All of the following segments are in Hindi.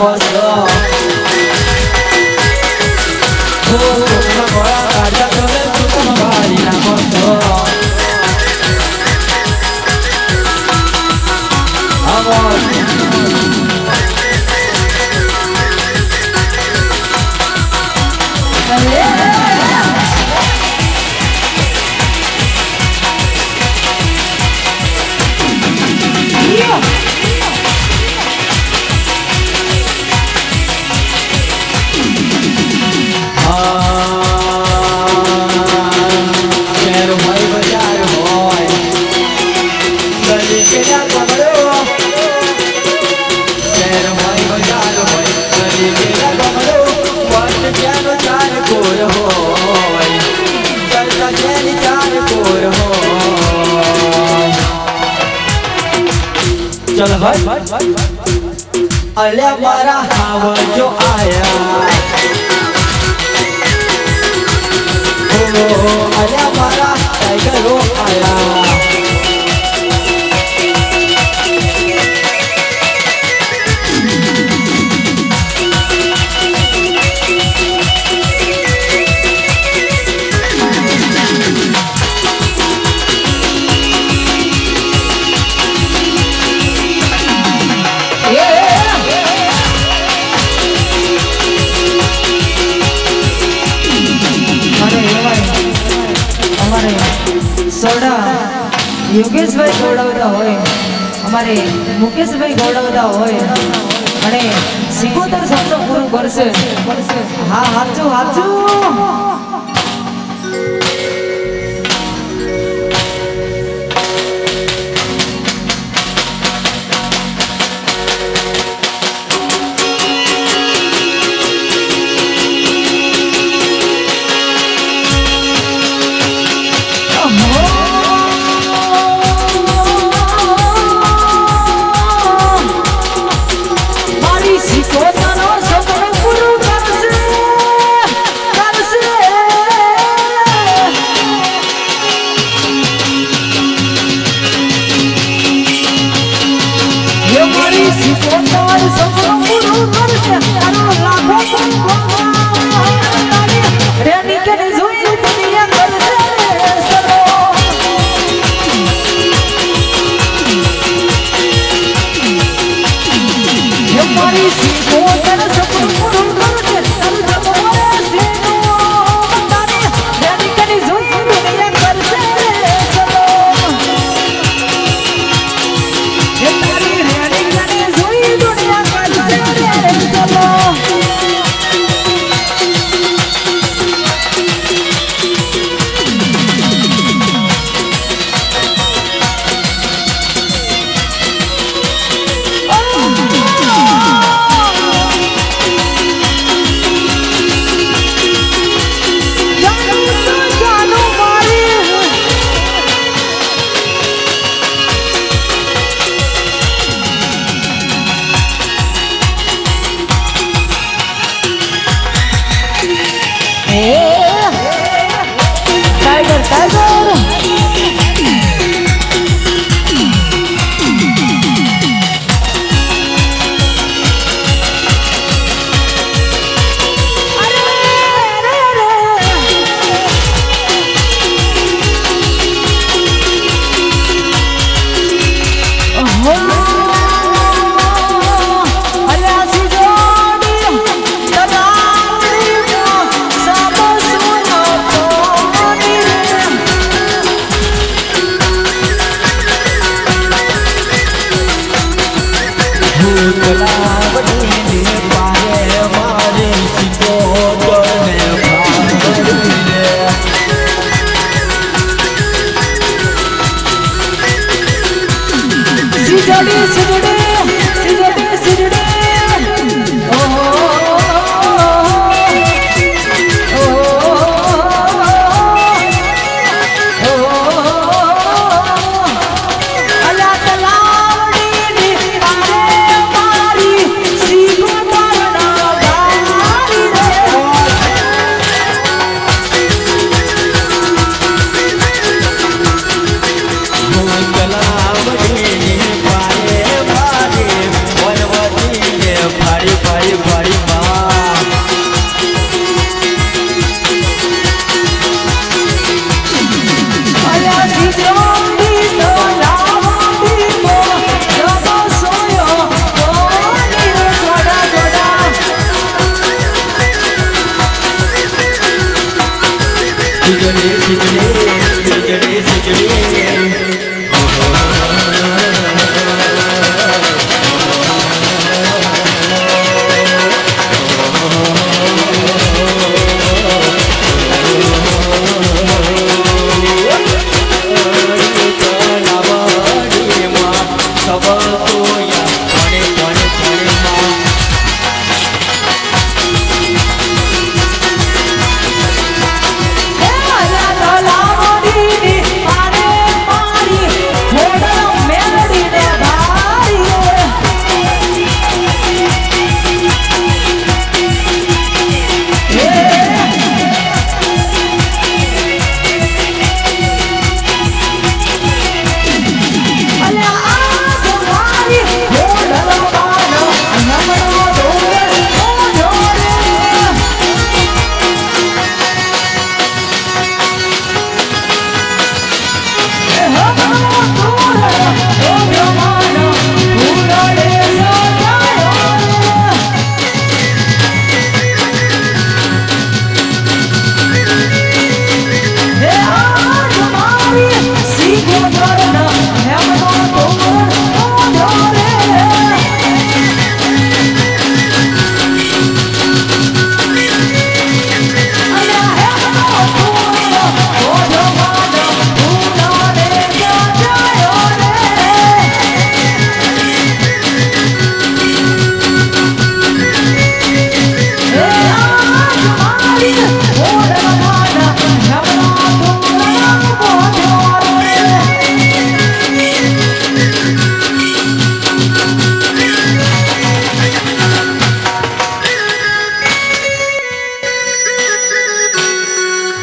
Kozo Kozo अल्या मारा हाव जो आया। ओ अल्या मारा અમારે ગૌરવતા હોય, અમારે મુકેશભાઈ ગૌરવતા હોય, અને સિકોતર શબ્દ પૂરું કરશે હા, હાચું હાચું.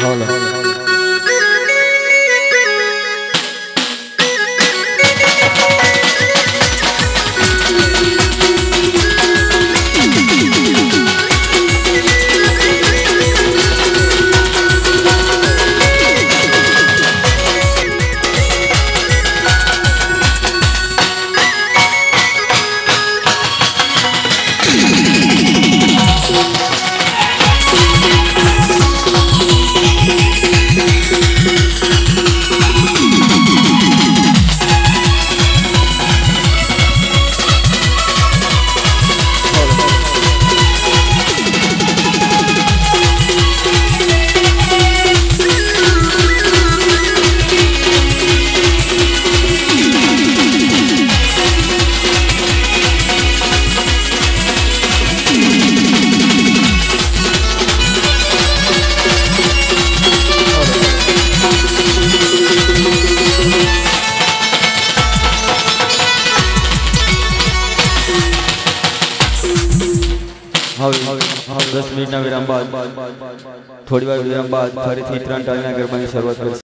好了，મિનિટના વિરામ બાદ થોડી વાર વિરામ બાદ ફરીથી ત્રણ ટાળીના ગરબાની શરૂઆત કરશે